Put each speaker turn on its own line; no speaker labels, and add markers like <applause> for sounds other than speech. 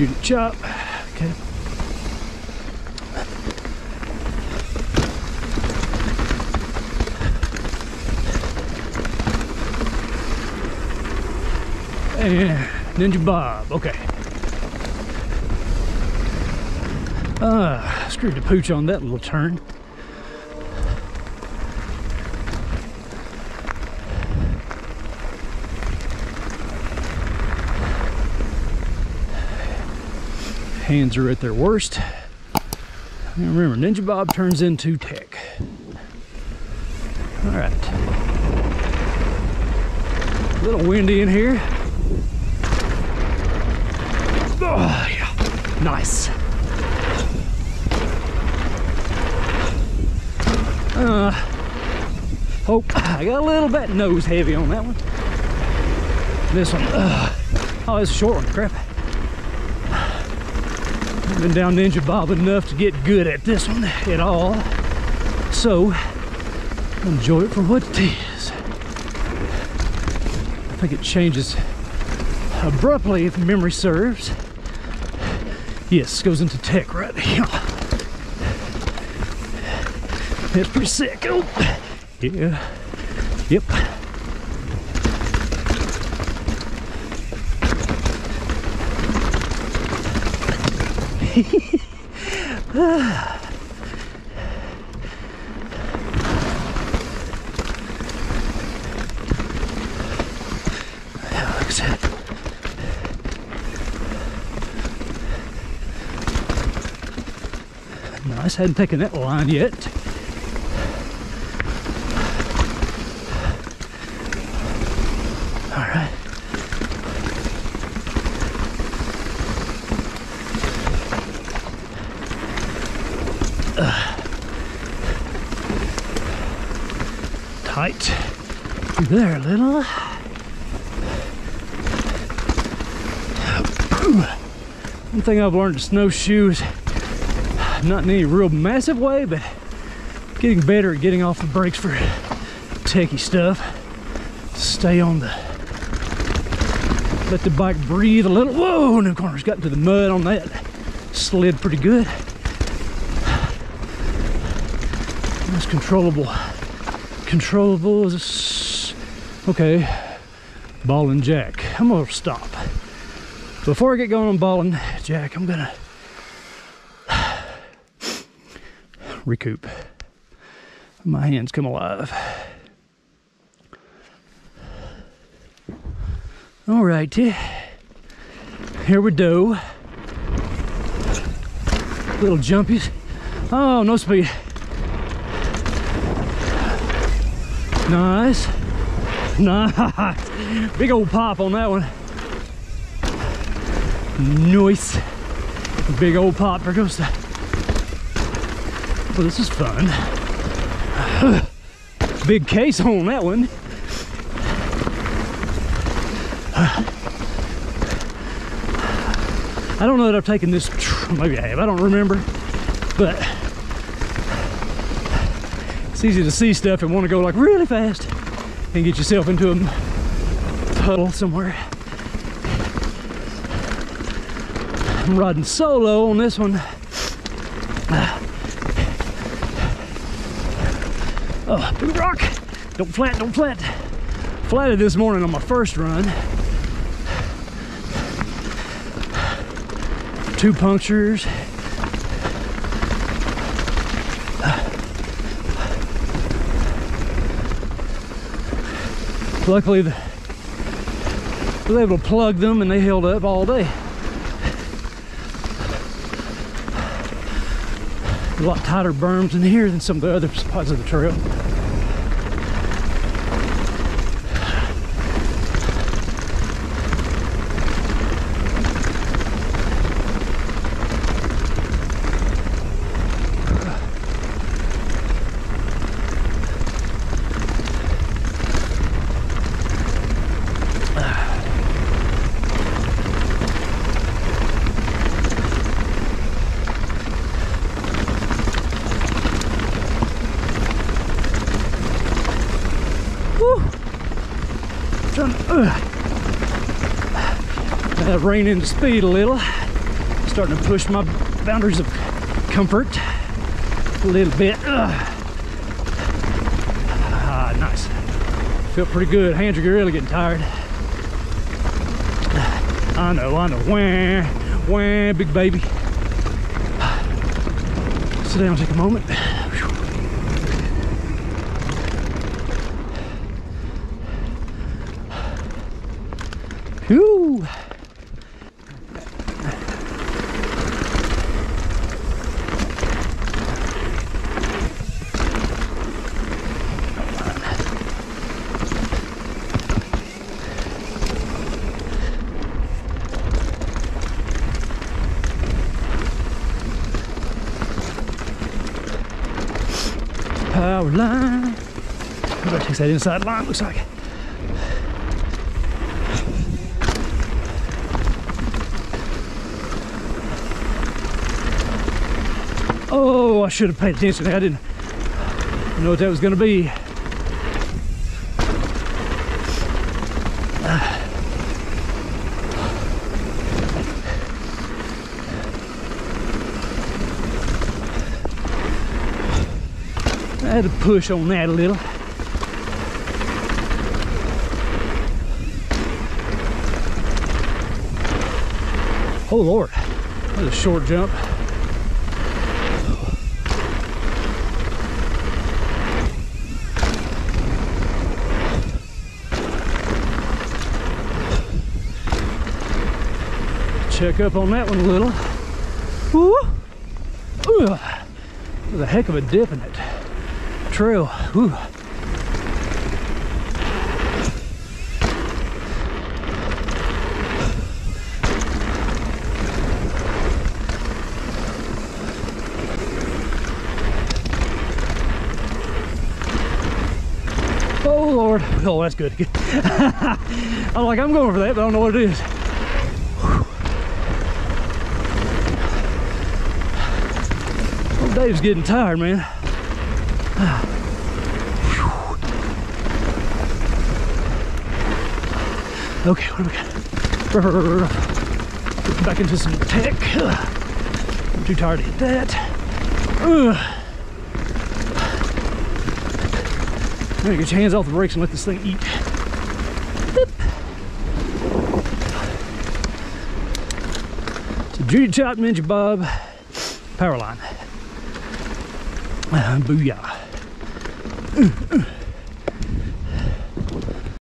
It, chop. Okay. And Ninja Bob. Okay. Uh, screwed the pooch on that little turn. Hands are at their worst. And remember, Ninja Bob turns into tech. All right. A little windy in here. Oh, yeah. Nice. Uh, oh, I got a little bit nose heavy on that one. This one, uh, oh, it's a short one, crap. Been down Ninja Bob enough to get good at this one at all. So, enjoy it for what it is. I think it changes abruptly if memory serves. Yes, goes into tech right here. That's pretty sick. Oh, yeah. Yep. Looks at Nice, hadn't taken that line yet. All right. Tight. Through there, little. One thing I've learned to snowshoe is not in any real massive way, but getting better at getting off the brakes for techie stuff. Stay on the, let the bike breathe a little. Whoa, new corners got into the mud on that. Slid pretty good. That's controllable. Controllable is, a okay. Ball and jack. I'm gonna stop. Before I get going on ball and jack, I'm gonna <sighs> recoup. My hands come alive. All right, here we go. Little jumpies. Oh, no speed. Nice. <laughs> Nice. Big old pop on that one. Nice. Big old pop. for goes that. Well, this is fun. <sighs> Big case on that one. <sighs> I don't know that I've taken this, <sighs> maybe I have, I don't remember, but it's easy to see stuff and want to go like really fast and get yourself into a puddle somewhere. I'm riding solo on this one. Uh, oh, big rock. Don't flat, don't flat. Flatted this morning on my first run. Two punctures. Luckily, the, I was able to plug them and they held up all day. A lot tighter berms in here than some of the other spots of the trail. Rein in the speed a little. Starting to push my boundaries of comfort a little bit. Ah, nice. Feel pretty good. Hands are really getting tired. I know, I know. Wah, wah, big baby. Sit down, take a moment. Whew. Power line. Everybody takes that inside line, looks like. Oh, I should have paid attention. I didn't know what that was going to be. I had to push on that a little. Oh Lord, that was a short jump. Check up on that one a little. Ooh, there's a heck of a dip in it. Trail. Ooh. Oh Lord. Oh, that's good. <laughs> I'm like, I'm going for that, but I don't know what it is. Dave's getting tired, man. <sighs> Okay, what do we got? Get back into some tech. I'm too tired to hit that. <sighs> Now get your hands off the brakes and let this thing eat. So Judi Chop Ninja Bob Powerline. Booyah.